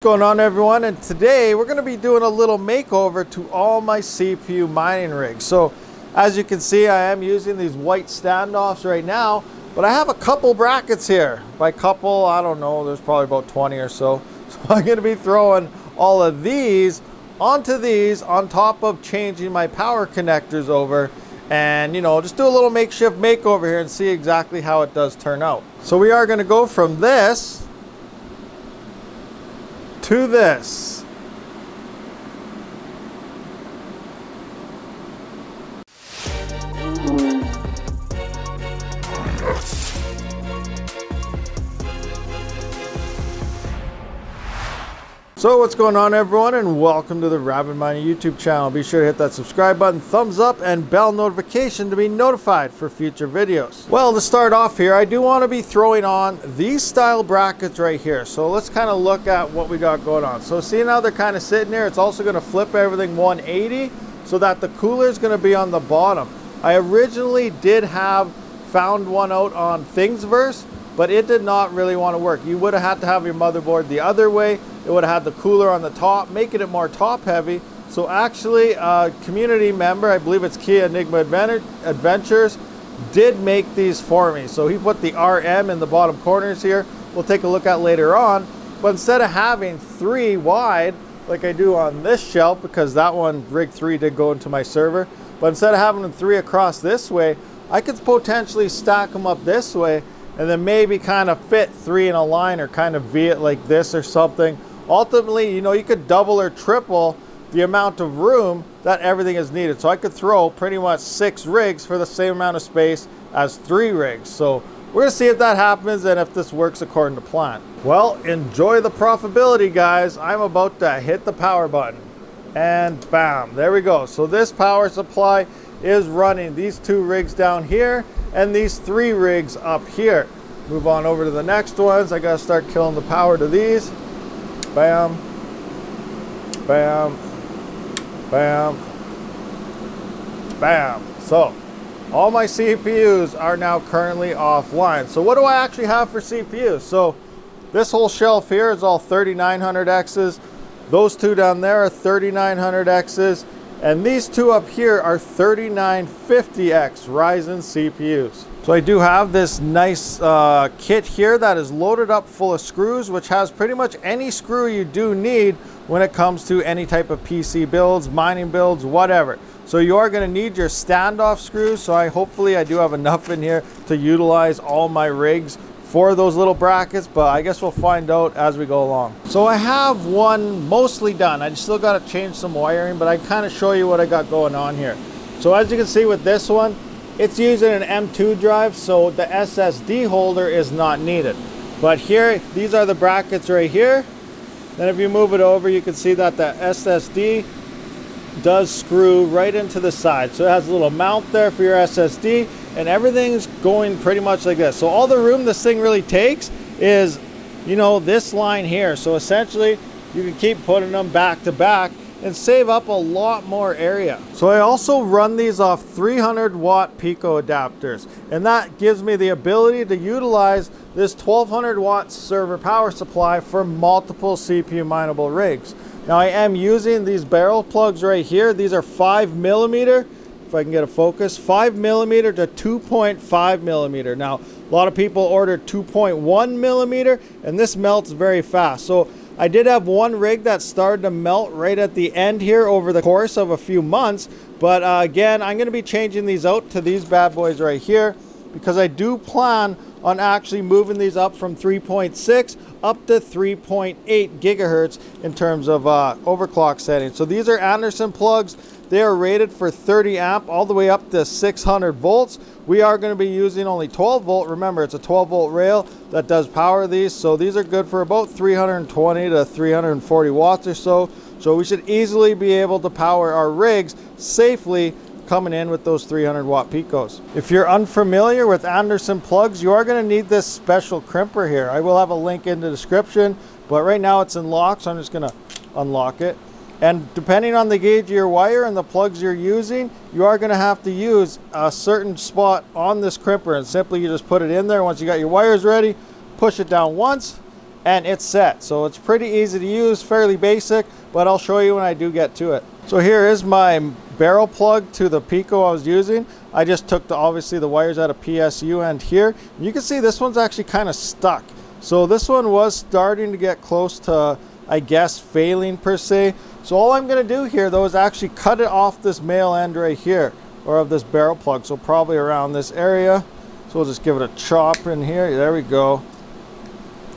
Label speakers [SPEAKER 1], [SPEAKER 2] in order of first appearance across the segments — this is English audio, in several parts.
[SPEAKER 1] going on everyone? And today we're going to be doing a little makeover to all my CPU mining rigs. So as you can see I am using these white standoffs right now but I have a couple brackets here. By couple I don't know there's probably about 20 or so. So I'm going to be throwing all of these onto these on top of changing my power connectors over and you know just do a little makeshift makeover here and see exactly how it does turn out. So we are going to go from this to this. So what's going on everyone and welcome to the Rabid Mining YouTube channel. Be sure to hit that subscribe button, thumbs up, and bell notification to be notified for future videos. Well, to start off here, I do want to be throwing on these style brackets right here. So let's kind of look at what we got going on. So seeing how they're kind of sitting there, it's also going to flip everything 180 so that the cooler is going to be on the bottom. I originally did have found one out on Thingiverse, but it did not really want to work. You would have had to have your motherboard the other way it would have had the cooler on the top, making it more top heavy. So actually, a community member, I believe it's Kia Enigma Adventures, did make these for me. So he put the RM in the bottom corners here. We'll take a look at later on. But instead of having three wide, like I do on this shelf, because that one, rig three, did go into my server. But instead of having them three across this way, I could potentially stack them up this way and then maybe kind of fit three in a line or kind of V it like this or something ultimately, you know, you could double or triple the amount of room that everything is needed. So I could throw pretty much six rigs for the same amount of space as three rigs. So we're gonna see if that happens and if this works according to plan. Well, enjoy the profitability, guys. I'm about to hit the power button and bam, there we go. So this power supply is running these two rigs down here and these three rigs up here. Move on over to the next ones. I gotta start killing the power to these. Bam. Bam. Bam. Bam. So, all my CPUs are now currently offline. So what do I actually have for CPUs? So this whole shelf here is all 3900Xs. Those two down there are 3900Xs. And these two up here are 3950X Ryzen CPUs. So I do have this nice uh, kit here that is loaded up full of screws, which has pretty much any screw you do need when it comes to any type of PC builds, mining builds, whatever. So you are gonna need your standoff screws. So I hopefully I do have enough in here to utilize all my rigs for those little brackets, but I guess we'll find out as we go along. So I have one mostly done. I still gotta change some wiring, but I kind of show you what I got going on here. So as you can see with this one, it's using an M2 drive, so the SSD holder is not needed. But here, these are the brackets right here. Then if you move it over, you can see that the SSD does screw right into the side. So it has a little mount there for your SSD and everything's going pretty much like this. So all the room this thing really takes is, you know, this line here. So essentially you can keep putting them back to back and save up a lot more area. So I also run these off 300 watt Pico adapters and that gives me the ability to utilize this 1200 watt server power supply for multiple CPU mineable rigs. Now I am using these barrel plugs right here. These are five millimeter, if I can get a focus, five millimeter to 2.5 millimeter. Now a lot of people order 2.1 millimeter and this melts very fast. So I did have one rig that started to melt right at the end here over the course of a few months. But uh, again, I'm going to be changing these out to these bad boys right here because I do plan on actually moving these up from 3.6 up to 3.8 gigahertz in terms of uh, overclock settings. So these are Anderson plugs. They are rated for 30 amp all the way up to 600 volts. We are going to be using only 12 volt. Remember, it's a 12 volt rail that does power these. So these are good for about 320 to 340 watts or so. So we should easily be able to power our rigs safely coming in with those 300 watt picos. If you're unfamiliar with Anderson plugs, you are going to need this special crimper here. I will have a link in the description, but right now it's in lock, so I'm just going to unlock it. And depending on the gauge of your wire and the plugs you're using, you are going to have to use a certain spot on this crimper and simply you just put it in there once you got your wires ready, push it down once and it's set. So it's pretty easy to use, fairly basic, but I'll show you when I do get to it. So here is my barrel plug to the Pico I was using. I just took the obviously the wires out of PSU end here. You can see this one's actually kind of stuck. So this one was starting to get close to, I guess, failing per se. So all I'm gonna do here though is actually cut it off this male end right here, or of this barrel plug. So probably around this area. So we'll just give it a chop in here. There we go.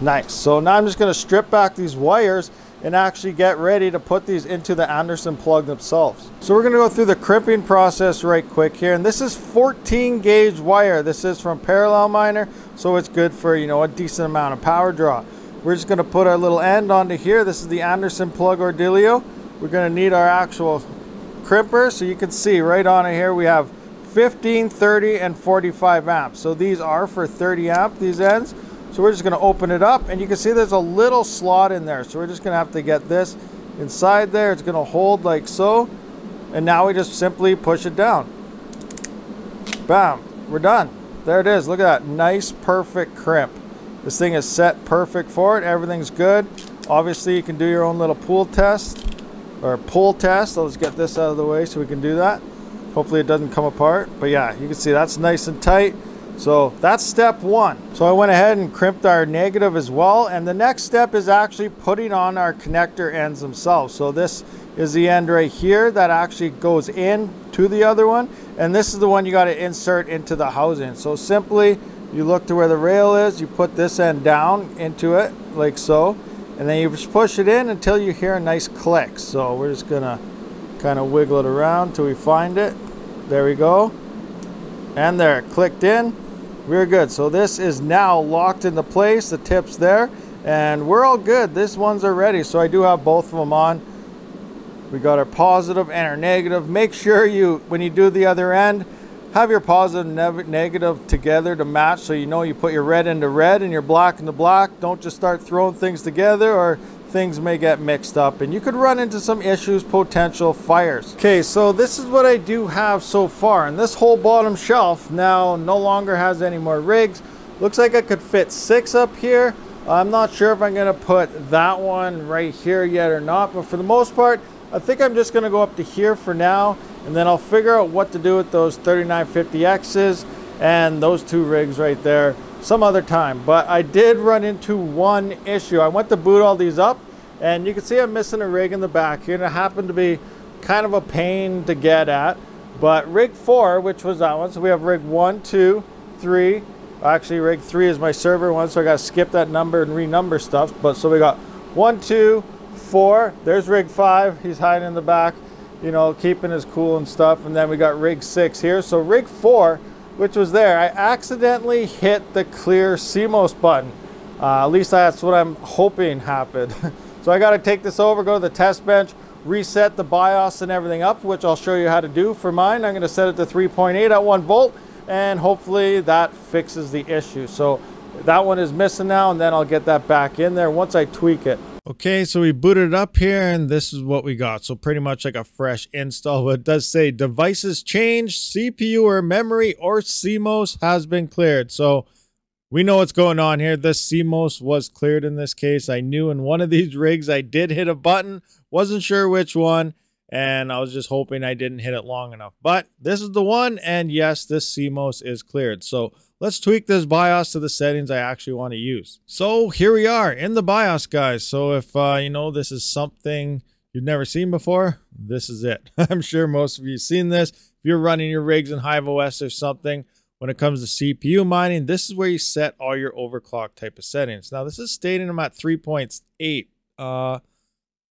[SPEAKER 1] Nice. So now I'm just to strip back these wires and actually get ready to put these into the Anderson plug themselves. So we're to go through the crimping process right quick here. And this is 14 gauge wire. This is from Parallel Miner. So it's good for, you know, a decent amount of power draw. We're just going to put our little end onto here. This is the Anderson plug Ordilio. We're going to need our actual crimper. So you can see right on it here we have 15, 30, and 45 amps. So these are for 30 amp, these ends. So we're just going to open it up and you can see there's a little slot in there. So we're just going to have to get this inside there. It's going to hold like so. And now we just simply push it down. Bam. We're done. There it is. Look at that. Nice, perfect crimp. This thing is set perfect for it. Everything's good. Obviously, you can do your own little pool test or pull test. Let's get this out of the way so we can do that. Hopefully it doesn't come apart. But yeah, you can see that's nice and tight. So that's step one. So I went ahead and crimped our negative as well. And the next step is actually putting on our connector ends themselves. So this is the end right here that actually goes in to the other one. And this is the one you got to insert into the housing. So simply you look to where the rail is, you put this end down into it like so. And then you just push it in until you hear a nice click. So we're just gonna kind of wiggle it around till we find it. There we go. And there, clicked in. We're good. So this is now locked into place. The tip's there. And we're all good. These ones are ready. So I do have both of them on. We got our positive and our negative. Make sure you, when you do the other end, have your positive and negative together to match so you know you put your red into red and your black into black. Don't just start throwing things together or things may get mixed up and you could run into some issues, potential fires. Okay, so this is what I do have so far. And this whole bottom shelf now no longer has any more rigs. Looks like I could fit six up here. I'm not sure if I'm gonna put that one right here yet or not, but for the most part, I think I'm just gonna go up to here for now, and then I'll figure out what to do with those 3950Xs and those two rigs right there some other time. But I did run into one issue. I went to boot all these up and you can see I'm missing a rig in the back here and it happened to be kind of a pain to get at. But rig four, which was that one, so we have rig one, two, three. Actually, rig three is my server one, so I gotta skip that number and renumber stuff. But so we got one, two, four. There's rig five. He's hiding in the back, you know, keeping his cool and stuff. And then we got rig six here. So rig four which was there. I accidentally hit the clear CMOS button. Uh, at least that's what I'm hoping happened. so I got to take this over, go to the test bench, reset the BIOS and everything up, which I'll show you how to do for mine. I'm going to set it to 3.8 at 1 volt, and hopefully that fixes the issue. So that one is missing now, and then I'll get that back in there once I tweak it. Okay, so we booted up here and this is what we got. So pretty much like a fresh install, but it does say devices changed, CPU or memory or CMOS has been cleared. So we know what's going on here. This CMOS was cleared in this case. I knew in one of these rigs I did hit a button, wasn't sure which one, and I was just hoping I didn't hit it long enough. But this is the one, and yes, this CMOS is cleared. So Let's tweak this BIOS to the settings I actually want to use. So here we are in the BIOS, guys. So if, uh, you know, this is something you've never seen before, this is it. I'm sure most of you seen this. If you're running your rigs in HiveOS or something, when it comes to CPU mining, this is where you set all your overclock type of settings. Now, this is stating them at 3.8. Uh,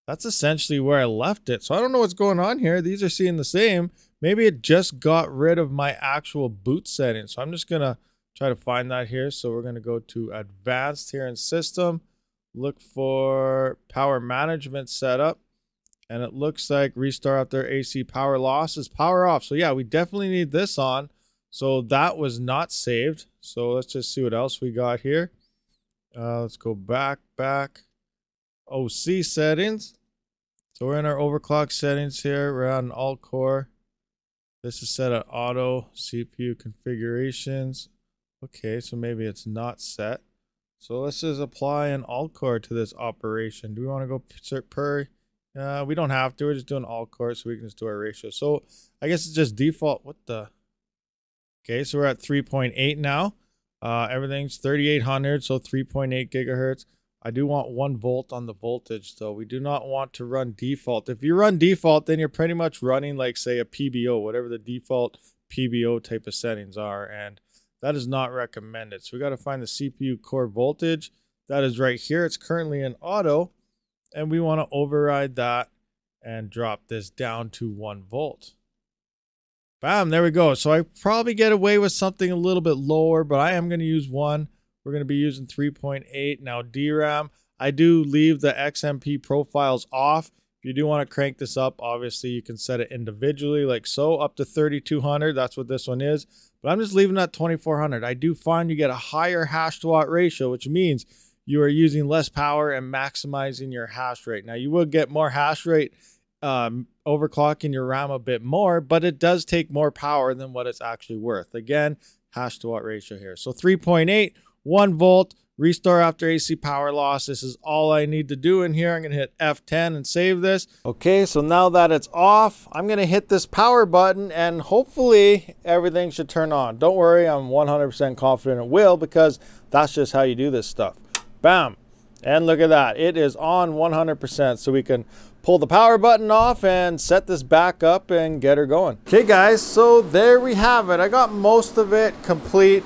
[SPEAKER 1] that's essentially where I left it. So I don't know what's going on here. These are seeing the same. Maybe it just got rid of my actual boot settings. So I'm just going to try to find that here. So we're going to go to advanced here in system, look for power management setup. And it looks like restart after AC power loss is power off. So yeah, we definitely need this on. So that was not saved. So let's just see what else we got here. Uh, let's go back, back. OC settings. So we're in our overclock settings here. We're on all core. This is set at auto CPU configurations. Okay, so maybe it's not set. So let's just apply an all core to this operation. Do we want to go per? Uh, we don't have to. We're just doing all core so we can just do our ratio. So I guess it's just default. What the? Okay, so we're at 3.8 now. Uh, everything's 3800, so 3.8 gigahertz. I do want one volt on the voltage though. We do not want to run default. If you run default, then you're pretty much running like say a PBO, whatever the default PBO type of settings are. And that is not recommended. So we got to find the CPU core voltage. That is right here. It's currently in auto. And we want to override that and drop this down to one volt. Bam, there we go. So I probably get away with something a little bit lower, but I am going to use one. We're going to be using 3.8. Now DRAM, I do leave the XMP profiles off. You do want to crank this up, obviously you can set it individually like so, up to 3200. That's what this one is. But I'm just leaving that 2400. I do find you get a higher hash to watt ratio, which means you are using less power and maximizing your hash rate. Now you will get more hash rate um, overclocking your RAM a bit more, but it does take more power than what it's actually worth. Again, hash to watt ratio here. So 3.8, 1 volt, restore after AC power loss. This is all I need to do in here. I'm to hit F10 and save this. Okay, so now that it's off, I'm to hit this power button and hopefully everything should turn on. Don't worry, I'm 100% confident it will because that's just how you do this stuff. Bam. And look at that. It is on 100%. So we can pull the power button off and set this back up and get her going. Okay guys, so there we have it. I got most of it complete.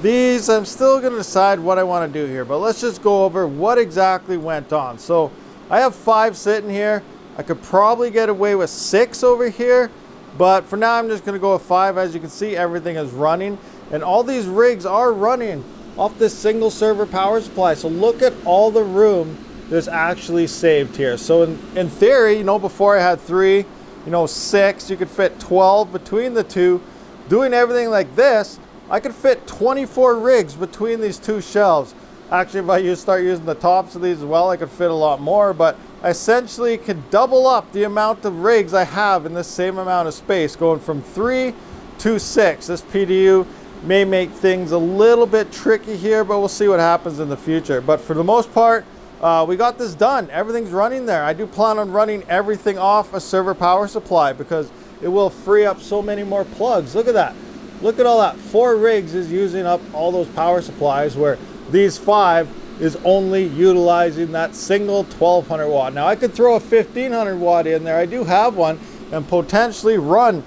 [SPEAKER 1] These, I'm still gonna decide what I wanna do here, but let's just go over what exactly went on. So I have five sitting here. I could probably get away with six over here, but for now I'm just gonna go with five. As you can see, everything is running and all these rigs are running off this single server power supply. So look at all the room that's actually saved here. So in, in theory, you know, before I had three, you know, six, you could fit 12 between the two. Doing everything like this, I could fit 24 rigs between these two shelves. Actually, if I use, start using the tops of these as well, I could fit a lot more, but I essentially could double up the amount of rigs I have in the same amount of space, going from three to six. This PDU may make things a little bit tricky here, but we'll see what happens in the future. But for the most part, uh, we got this done. Everything's running there. I do plan on running everything off a server power supply because it will free up so many more plugs. Look at that. Look at all that. Four rigs is using up all those power supplies where these five is only utilizing that single 1200 watt. Now I could throw a 1500 watt in there. I do have one and potentially run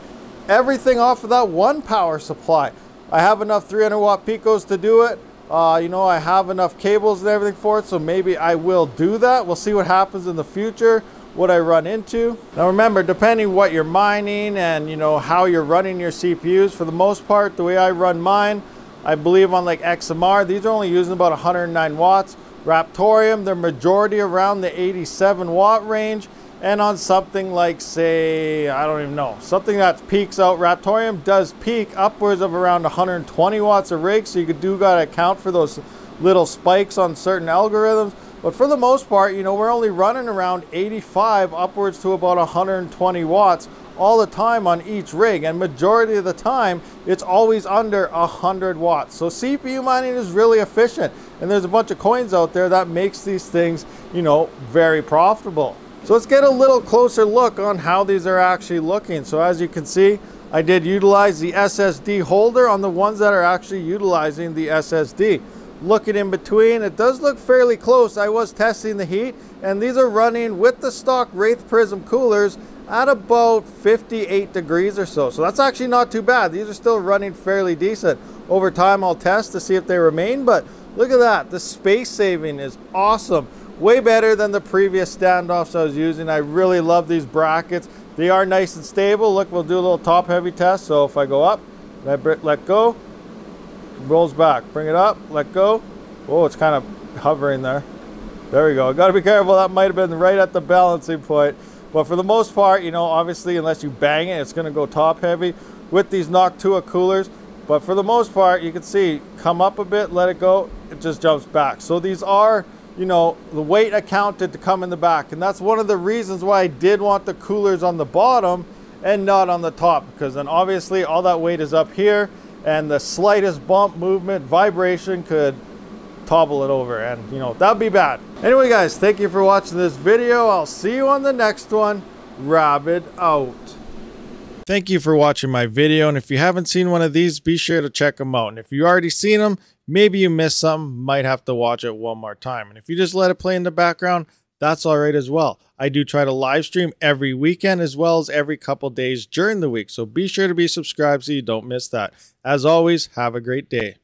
[SPEAKER 1] everything off of that one power supply. I have enough 300 watt picos to do it. Uh, you know, I have enough cables and everything for it, so maybe I will do that. We'll see what happens in the future, what I run into. Now remember, depending what you're mining and, you know, how you're running your CPUs, for the most part, the way I run mine, I believe on like XMR, these are only using about 109 watts. Raptoreum, they're majority around the 87 watt range and on something like say I don't even know something that peaks out Raptoreum does peak upwards of around 120 watts a rig so you could do got to account for those little spikes on certain algorithms. But for the most part you know we're only running around 85 upwards to about 120 watts all the time on each rig and majority of the time it's always under 100 watts. So CPU mining is really efficient and there's a bunch of coins out there that makes these things you know very profitable so let's get a little closer look on how these are actually looking. So as you can see, I did utilize the SSD holder on the ones that are actually utilizing the SSD. Looking in between, it does look fairly close. I was testing the heat and these are running with the stock Wraith Prism coolers at about 58 degrees or so. So that's actually not too bad. These are still running fairly decent. Over time, I'll test to see if they remain, but look at that. The space saving is awesome way better than the previous standoffs I was using. I really love these brackets. They are nice and stable. Look, we'll do a little top heavy test. So if I go up, let, let go, rolls back. Bring it up, let go. Oh, it's kind of hovering there. There we go. Got to be careful. That might have been right at the balancing point. But for the most part, you know, obviously, unless you bang it, it's going to go top heavy with these Noctua coolers. But for the most part, you can see, come up a bit, let it go, it just jumps back. So these are you know, the weight accounted to come in the back. And that's one of the reasons why I did want the coolers on the bottom and not on the top. Because then obviously all that weight is up here and the slightest bump, movement, vibration could topple it over and you know, that'd be bad. Anyway guys, thank you for watching this video. I'll see you on the next one. Rabid out. Thank you for watching my video and if you haven't seen one of these, be sure to check them out. And if you already seen them, maybe you missed some, might have to watch it one more time. And if you just let it play in the background, that's all right as well. I do try to live stream every weekend as well as every couple days during the week. So be sure to be subscribed so you don't miss that. As always, have a great day.